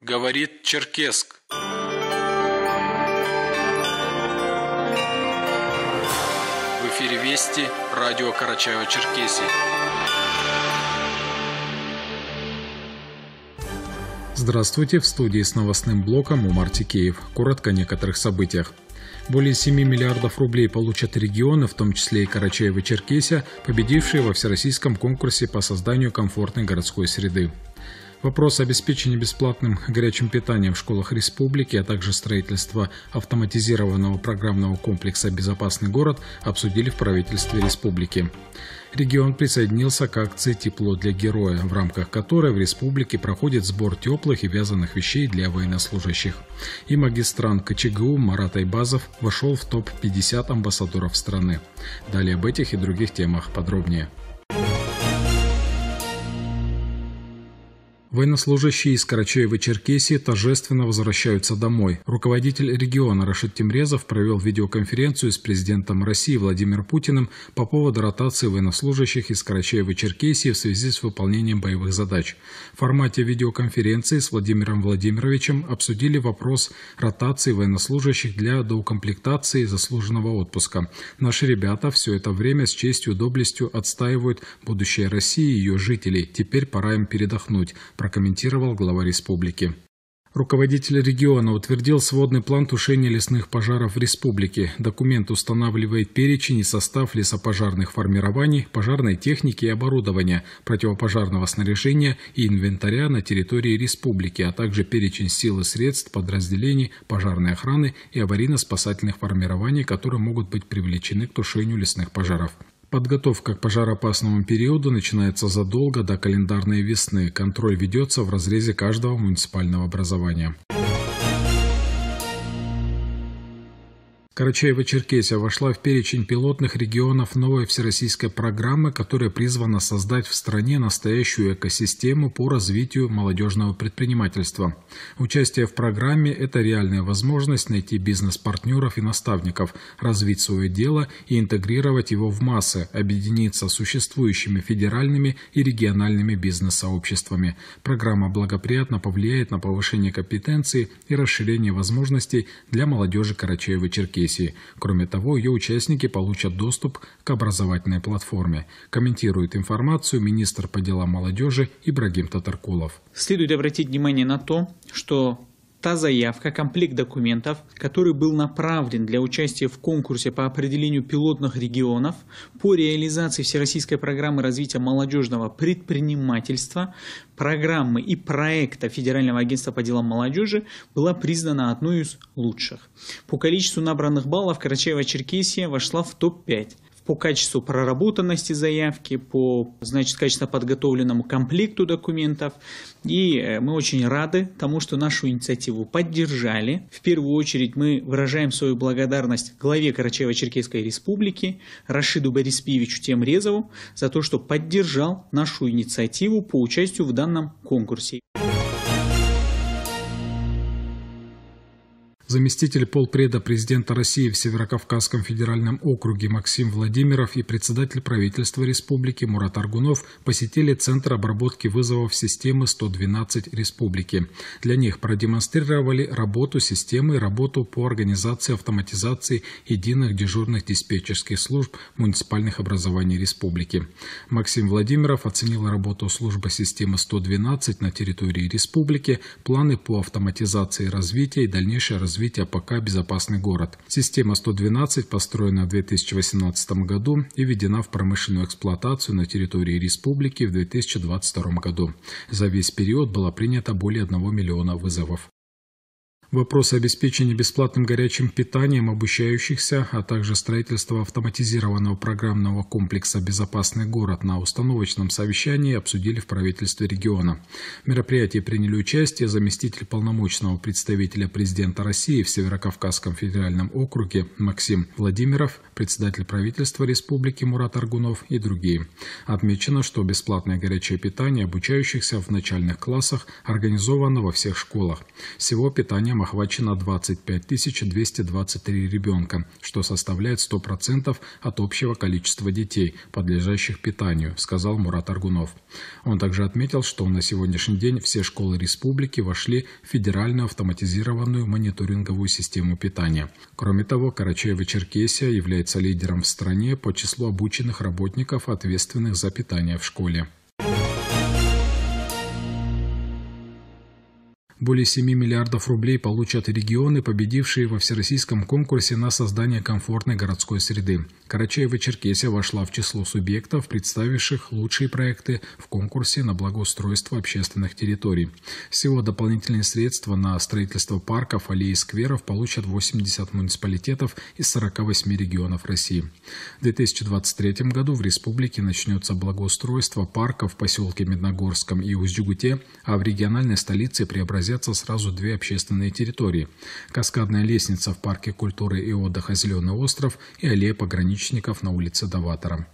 Говорит Черкесск. В эфире Вести, радио Карачаево-Черкесия. Здравствуйте, в студии с новостным блоком Умар Тикеев. Коротко о некоторых событиях. Более 7 миллиардов рублей получат регионы, в том числе и Карачаево Черкесия, победившие во всероссийском конкурсе по созданию комфортной городской среды. Вопрос обеспечения бесплатным горячим питанием в школах республики, а также строительство автоматизированного программного комплекса «Безопасный город» обсудили в правительстве республики. Регион присоединился к акции «Тепло для героя», в рамках которой в республике проходит сбор теплых и вязаных вещей для военнослужащих. И магистрант КЧГУ Марат Айбазов вошел в топ-50 амбассадоров страны. Далее об этих и других темах подробнее. Военнослужащие из Карачаева-Черкесии торжественно возвращаются домой. Руководитель региона Рашид Тимрезов провел видеоконференцию с президентом России Владимиром Путиным по поводу ротации военнослужащих из Карачаева-Черкесии в связи с выполнением боевых задач. В формате видеоконференции с Владимиром Владимировичем обсудили вопрос ротации военнослужащих для доукомплектации заслуженного отпуска. Наши ребята все это время с честью и доблестью отстаивают будущее России и ее жителей. Теперь пора им передохнуть прокомментировал глава республики. Руководитель региона утвердил сводный план тушения лесных пожаров в республике. Документ устанавливает перечень и состав лесопожарных формирований, пожарной техники и оборудования, противопожарного снаряжения и инвентаря на территории республики, а также перечень сил и средств подразделений пожарной охраны и аварийно-спасательных формирований, которые могут быть привлечены к тушению лесных пожаров. Подготовка к пожароопасному периоду начинается задолго до календарной весны. Контроль ведется в разрезе каждого муниципального образования. Карачаево-Черкесия вошла в перечень пилотных регионов новой всероссийской программы, которая призвана создать в стране настоящую экосистему по развитию молодежного предпринимательства. Участие в программе – это реальная возможность найти бизнес-партнеров и наставников, развить свое дело и интегрировать его в массы, объединиться с существующими федеральными и региональными бизнес-сообществами. Программа благоприятно повлияет на повышение компетенции и расширение возможностей для молодежи Карачаева-Черкесии сессии. Кроме того, ее участники получат доступ к образовательной платформе. Комментирует информацию министр по делам молодежи Ибрагим Татаркулов. Следует обратить внимание на то, что та заявка, комплект документов, который был направлен для участия в конкурсе по определению пилотных регионов по реализации Всероссийской программы развития молодежного предпринимательства, программы и проекта Федерального агентства по делам молодежи была признана одной из лучших. По количеству набранных баллов Карачаева-Черкесия вошла в топ-5 по качеству проработанности заявки, по значит, качественно подготовленному комплекту документов. И э, мы очень рады тому, что нашу инициативу поддержали. В первую очередь мы выражаем свою благодарность главе Карачаево-Черкесской республики Рашиду Бориспиевичу Темрезову за то, что поддержал нашу инициативу по участию в данном конкурсе. Заместитель полпреда президента России в Северокавказском федеральном округе Максим Владимиров и председатель правительства республики Мурат Аргунов посетили Центр обработки вызовов системы 112 республики. Для них продемонстрировали работу системы и работу по организации автоматизации единых дежурных диспетчерских служб муниципальных образований республики. Максим Владимиров оценил работу службы системы 112 на территории республики, планы по автоматизации развития и дальнейшее развитие развития ПК «Безопасный город». Система 112 построена в 2018 году и введена в промышленную эксплуатацию на территории республики в 2022 году. За весь период было принято более 1 миллиона вызовов. Вопросы обеспечения бесплатным горячим питанием обучающихся, а также строительство автоматизированного программного комплекса «Безопасный город» на установочном совещании обсудили в правительстве региона. В мероприятии приняли участие заместитель полномочного представителя президента России в Северокавказском федеральном округе Максим Владимиров, председатель правительства республики Мурат Аргунов и другие. Отмечено, что бесплатное горячее питание обучающихся в начальных классах организовано во всех школах. Всего питание программ охвачено 25 223 ребенка, что составляет 100% от общего количества детей, подлежащих питанию, сказал Мурат Аргунов. Он также отметил, что на сегодняшний день все школы республики вошли в федеральную автоматизированную мониторинговую систему питания. Кроме того, Карачаево-Черкесия является лидером в стране по числу обученных работников, ответственных за питание в школе. Более 7 миллиардов рублей получат регионы, победившие во всероссийском конкурсе на создание комфортной городской среды. Карачаево-Черкесия вошла в число субъектов, представивших лучшие проекты в конкурсе на благоустройство общественных территорий. Всего дополнительные средства на строительство парков, аллей и скверов получат 80 муниципалитетов из 48 регионов России. В 2023 году в республике начнется благоустройство парков в поселке Медногорском и Уздюгуте, а в региональной столице преобразится преобразятся сразу две общественные территории – каскадная лестница в парке культуры и отдыха «Зеленый остров» и аллея пограничников на улице Даватора.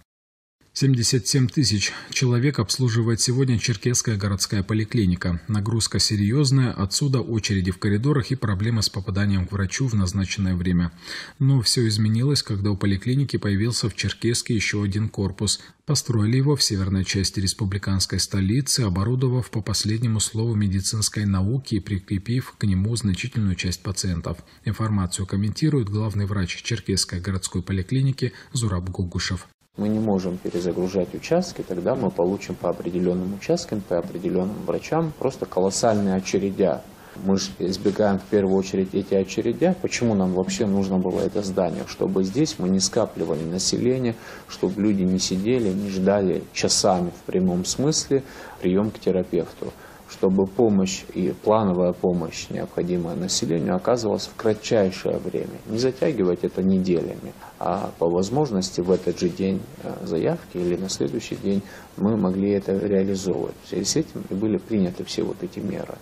77 тысяч человек обслуживает сегодня Черкесская городская поликлиника. Нагрузка серьезная, отсюда очереди в коридорах и проблемы с попаданием к врачу в назначенное время. Но все изменилось, когда у поликлиники появился в Черкеске еще один корпус. Построили его в северной части республиканской столицы, оборудовав по последнему слову медицинской науки и прикрепив к нему значительную часть пациентов. Информацию комментирует главный врач Черкесской городской поликлиники Зураб Гугушев. Мы не можем перезагружать участки, тогда мы получим по определенным участкам, по определенным врачам просто колоссальные очередя. Мы же избегаем в первую очередь эти очередя. Почему нам вообще нужно было это здание? Чтобы здесь мы не скапливали население, чтобы люди не сидели, не ждали часами в прямом смысле прием к терапевту чтобы помощь и плановая помощь, необходимая населению, оказывалась в кратчайшее время. Не затягивать это неделями, а по возможности в этот же день э, заявки или на следующий день мы могли это реализовывать. В связи с этим и были приняты все вот эти меры.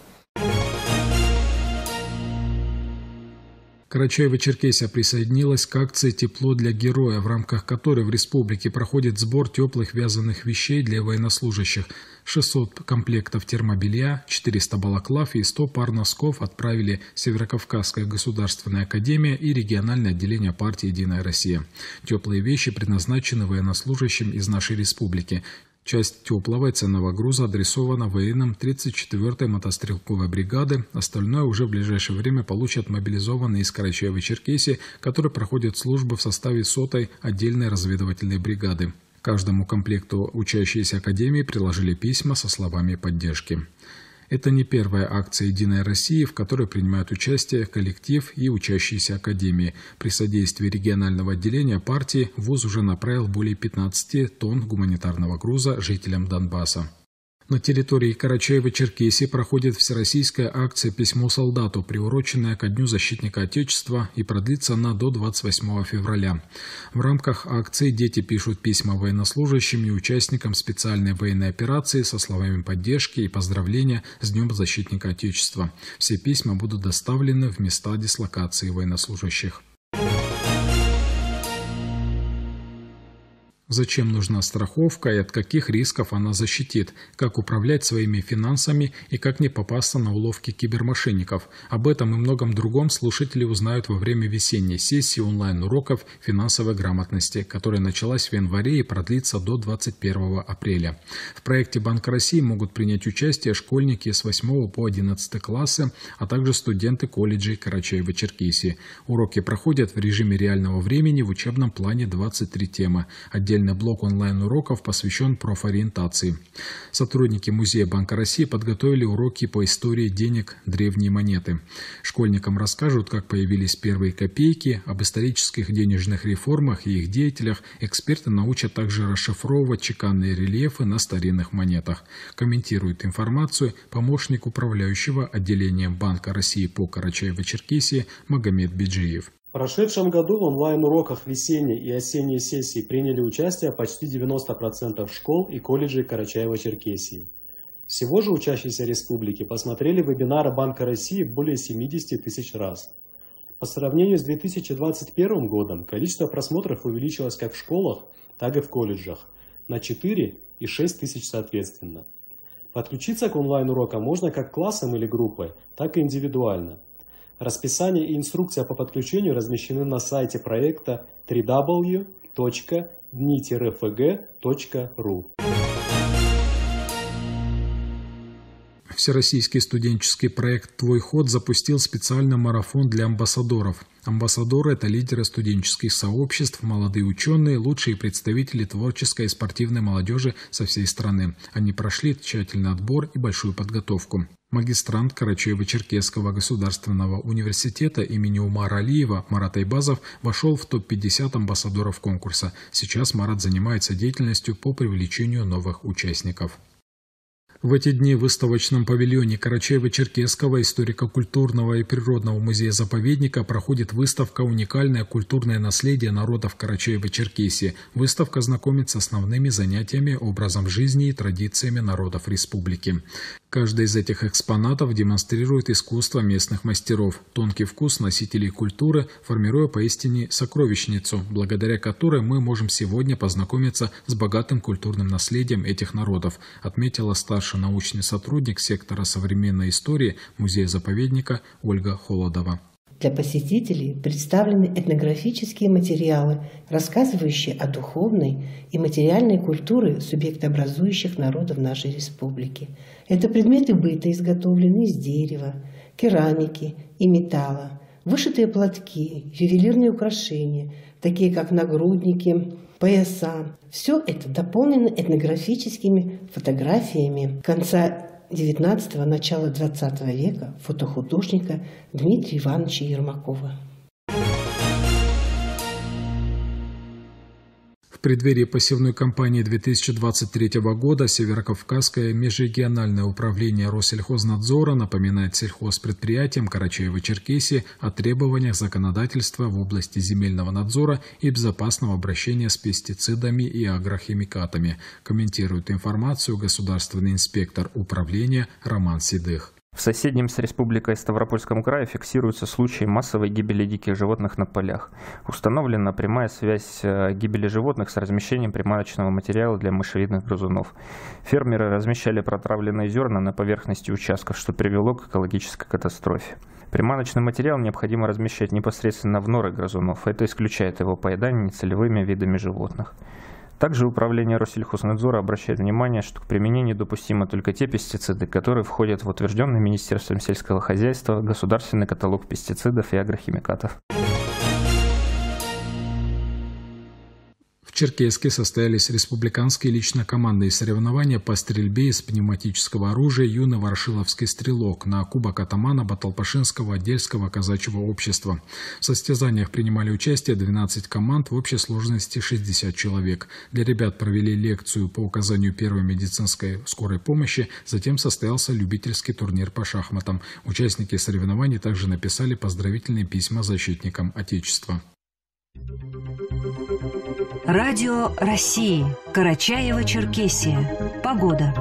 Карачаево-Черкесия присоединилась к акции «Тепло для героя», в рамках которой в республике проходит сбор теплых вязаных вещей для военнослужащих. 600 комплектов термобелья, 400 балаклав и 100 пар носков отправили Северокавказская государственная академия и региональное отделение партии «Единая Россия». Теплые вещи предназначены военнослужащим из нашей республики. Часть теплого и ценного груза адресована военным 34-й мотострелковой бригады, остальное уже в ближайшее время получат мобилизованные из Карачаева-Черкесии, которые проходят службу в составе 100-й отдельной разведывательной бригады. Каждому комплекту учащиеся Академии приложили письма со словами поддержки. Это не первая акция «Единой России», в которой принимают участие коллектив и учащиеся Академии. При содействии регионального отделения партии ВУЗ уже направил более 15 тонн гуманитарного груза жителям Донбасса. На территории Карачаева-Черкесии проходит всероссийская акция «Письмо солдату», приуроченная ко Дню защитника Отечества и продлится она до 28 февраля. В рамках акции дети пишут письма военнослужащим и участникам специальной военной операции со словами поддержки и поздравления с Днем защитника Отечества. Все письма будут доставлены в места дислокации военнослужащих. Зачем нужна страховка и от каких рисков она защитит, как управлять своими финансами и как не попасться на уловки кибермошенников. Об этом и многом другом слушатели узнают во время весенней сессии онлайн-уроков финансовой грамотности, которая началась в январе и продлится до 21 апреля. В проекте Банк России могут принять участие школьники с 8 по 11 классы, а также студенты колледжей Карачаева-Черкесии. Уроки проходят в режиме реального времени в учебном плане 23 темы. Отдельно Отдельный блок онлайн-уроков посвящен профориентации. Сотрудники Музея Банка России подготовили уроки по истории денег древней монеты. Школьникам расскажут, как появились первые копейки, об исторических денежных реформах и их деятелях. Эксперты научат также расшифровывать чеканные рельефы на старинных монетах. Комментирует информацию помощник управляющего отделением Банка России по Карачаево-Черкесии Магомед Биджиев. Прошедшем году в онлайн-уроках весенней и осенней сессии приняли участие почти 90% школ и колледжей Карачаева-Черкесии. Всего же учащиеся республики посмотрели вебинары Банка России более 70 тысяч раз. По сравнению с 2021 годом количество просмотров увеличилось как в школах, так и в колледжах на 4 и 6 тысяч соответственно. Подключиться к онлайн-урокам можно как классом или группой, так и индивидуально – Расписание и инструкция по подключению размещены на сайте проекта www.dni-fg.ru. Всероссийский студенческий проект «Твой ход» запустил специальный марафон для амбассадоров. Амбассадоры – это лидеры студенческих сообществ, молодые ученые, лучшие представители творческой и спортивной молодежи со всей страны. Они прошли тщательный отбор и большую подготовку. Магистрант Карачаево-Черкесского государственного университета имени Умара Алиева Марат Айбазов вошел в топ-50 амбассадоров конкурса. Сейчас Марат занимается деятельностью по привлечению новых участников. В эти дни в выставочном павильоне Карачаева-Черкесского историко-культурного и природного музея-заповедника проходит выставка «Уникальное культурное наследие народов Карачаева-Черкесии». Выставка знакомит с основными занятиями, образом жизни и традициями народов республики. Каждый из этих экспонатов демонстрирует искусство местных мастеров, тонкий вкус носителей культуры, формируя поистине сокровищницу, благодаря которой мы можем сегодня познакомиться с богатым культурным наследием этих народов, отметила старший научный сотрудник сектора современной истории музея-заповедника Ольга Холодова. Для посетителей представлены этнографические материалы, рассказывающие о духовной и материальной культуре субъектообразующих народов нашей республики. Это предметы быта, изготовленные из дерева, керамики и металла, вышитые платки, ювелирные украшения, такие как нагрудники, пояса. Все это дополнено этнографическими фотографиями конца XIX – начала XX века фотохудожника Дмитрия Ивановича Ермакова. Преддверии посевной кампании 2023 года Северокавказское межрегиональное управление Россельхознадзора напоминает сельхозпредприятиям Карачаева-Черкесии о требованиях законодательства в области земельного надзора и безопасного обращения с пестицидами и агрохимикатами, комментирует информацию государственный инспектор управления Роман Седых. В соседнем с республикой Ставропольском крае фиксируются случаи массовой гибели диких животных на полях. Установлена прямая связь э, гибели животных с размещением приманочного материала для мышевидных грызунов. Фермеры размещали протравленные зерна на поверхности участков, что привело к экологической катастрофе. Приманочный материал необходимо размещать непосредственно в норы грызунов. Это исключает его поедание нецелевыми видами животных. Также управление Россельхознадзора обращает внимание, что к применению допустимы только те пестициды, которые входят в утвержденный Министерством сельского хозяйства государственный каталог пестицидов и агрохимикатов. В Черкеске состоялись республиканские лично-командные соревнования по стрельбе из пневматического оружия «Юный Ворошиловский стрелок» на Кубок атамана Баталпашинского отдельского казачьего общества. В состязаниях принимали участие 12 команд в общей сложности 60 человек. Для ребят провели лекцию по указанию первой медицинской скорой помощи, затем состоялся любительский турнир по шахматам. Участники соревнований также написали поздравительные письма защитникам Отечества. Радио России. Карачаево-Черкесия. Погода.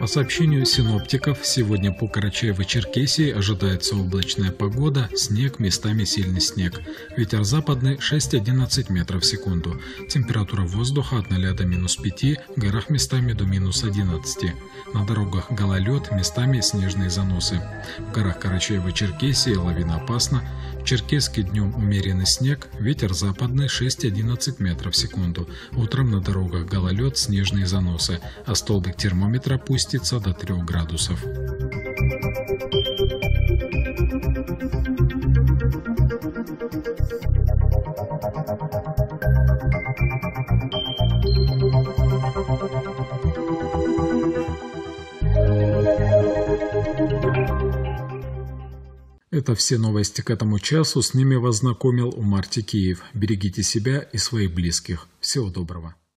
По сообщению синоптиков, сегодня по Карачаево-Черкесии ожидается облачная погода, снег, местами сильный снег. Ветер западный 6-11 метров в секунду. Температура воздуха от 0 до минус 5, в горах местами до минус 11. На дорогах гололед, местами снежные заносы. В горах Карачаево-Черкесии лавина опасна. В Черкеске днем умеренный снег, ветер западный 6-11 метров в секунду. Утром на дорогах гололед, снежные заносы, а столбик термометра опустится до 3 градусов. Это все новости к этому часу. С ними вас знакомил Умар Тикиев. Берегите себя и своих близких. Всего доброго.